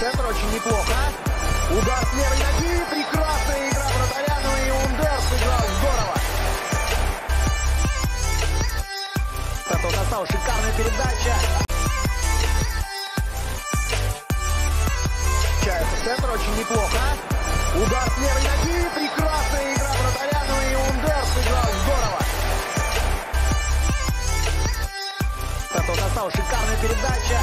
центр очень неплохо. А? Удар с левой ноги. Прекрасная игра вратаря. Ну и Ундер сыграл здорово. Зато достал шикарная передача. Чается центр очень неплохо. А? Удар с левой ноги. Прекрасная игра вратаря. Ну и Ундер сыграл здорово. Зато достал шикарная передача.